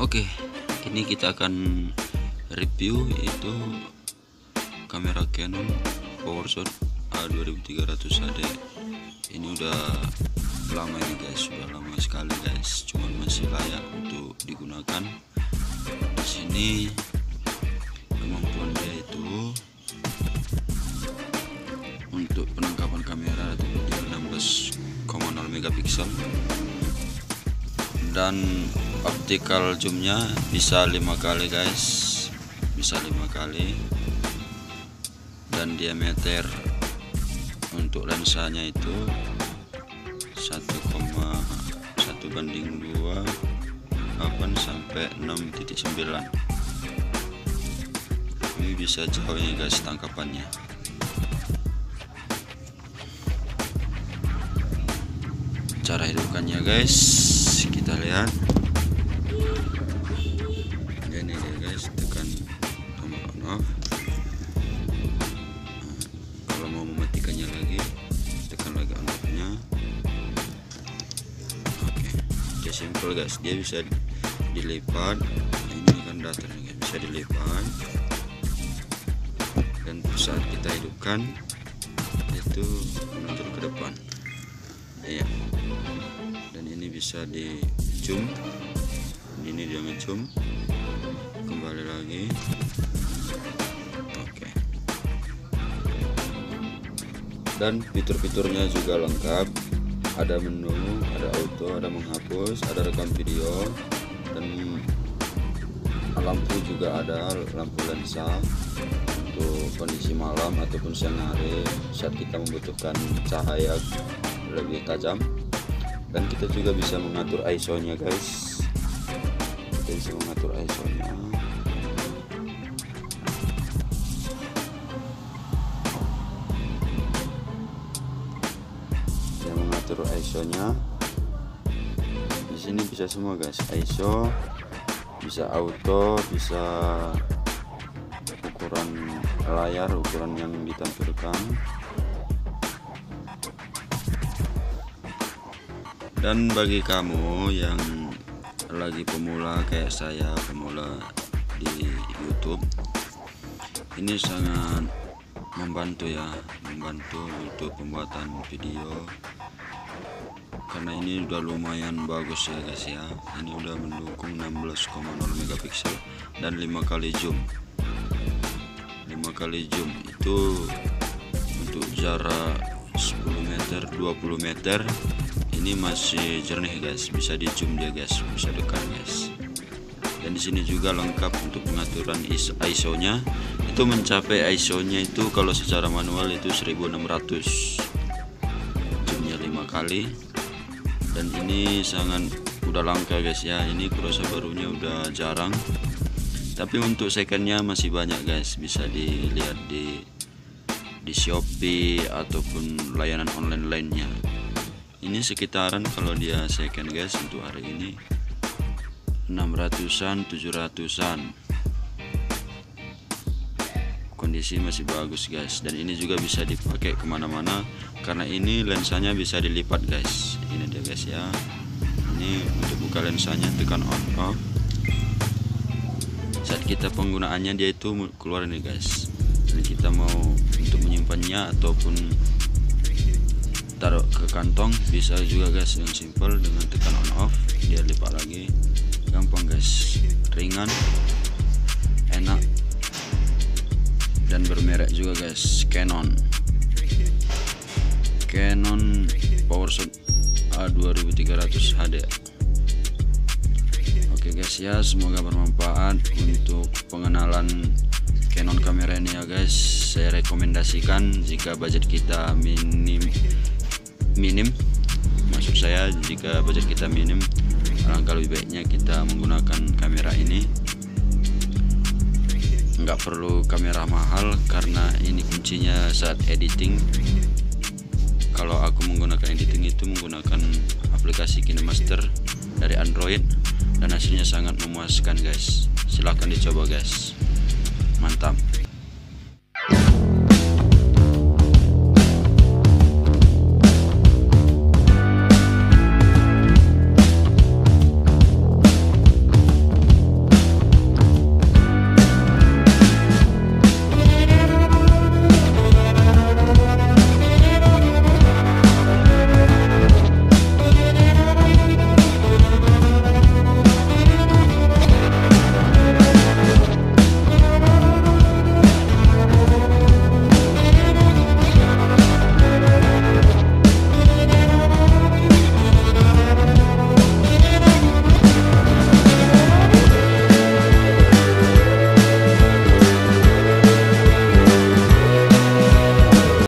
Oke, ini kita akan review itu kamera Canon PowerShot A2300 HD. Ini udah lama ini guys, sudah lama sekali guys, cuman masih layak untuk digunakan. Di sini kemampuan dia itu untuk penangkapan kamera itu di 16,0 megapiksel dan optical zoomnya bisa lima kali guys. Bisa lima kali. Dan diameter untuk lensanya itu 1,1 banding 2 8 sampai 6.9 ini bisa jauh ini guys tangkapannya. Cara hidupkannya guys. Kita lihat off kalau mau mematikannya lagi tekan lagi on off nya oke dia simple guys. Dia bisa dilipat. Nah, ini kan datar guys. Bisa dilipat. Dan saat kita hidupkan itu menonjol ke depan. Iya. Dan ini bisa di zoom. Ini dia ngezoom. Kembali lagi dan fitur-fiturnya juga lengkap. Ada menu ada auto ada menghapus ada rekam video. Dan lampu juga ada lampu lensa untuk kondisi malam ataupun siang hari. Saat kita membutuhkan cahaya lebih tajam. Dan kita juga bisa mengatur ISO nya guys mengatur ISO nya di sini bisa semua guys. ISO bisa auto bisa ukuran layar ukuran yang ditampilkan. Dan bagi kamu yang lagi pemula kayak saya pemula di YouTube ini sangat membantu ya membantu untuk pembuatan video karena ini udah lumayan bagus ya guys ya. Ini udah mendukung 16,0 megapiksel dan 5 kali zoom. 5 kali zoom itu untuk jarak 10 meter 20 meter ini masih jernih guys. Bisa di zoom dia guys. Bisa dekat guys. Dan di sini juga lengkap untuk pengaturan ISO nya itu mencapai ISO nya itu kalau secara manual itu 1600 zoomnya 5 kali dan ini sangat udah langka guys ya. Ini kurasa barunya udah jarang. Tapi untuk secondnya masih banyak guys. Bisa dilihat di di Shopee ataupun layanan online lainnya. Ini sekitaran kalau dia second guys untuk hari ini 600an 700an kondisi masih bagus guys. Dan ini juga bisa dipakai ke mana-mana karena ini lensanya bisa dilipat guys. Ini dia guys ya. Ini untuk buka lensanya tekan on off saat kita penggunaannya dia itu keluar ini guys. Jadi kita mau untuk menyimpannya ataupun taruh ke kantong bisa juga guys dengan simple dengan tekan on off dia lipat lagi. Gampang guys. Ringan dan bermerek juga guys. Canon. Canon PowerShot A2300 HD oke guys ya semoga bermanfaat untuk pengenalan Canon kamera ini ya guys. Saya rekomendasikan jika budget kita minim minim maksud saya jika budget kita minim alangkah lebih baiknya kita menggunakan kamera ini nggak perlu kamera mahal karena ini kuncinya saat editing. Kalau aku menggunakan editing itu menggunakan aplikasi KineMaster dari Android dan hasilnya sangat memuaskan guys. Silahkan dicoba guys. Mantap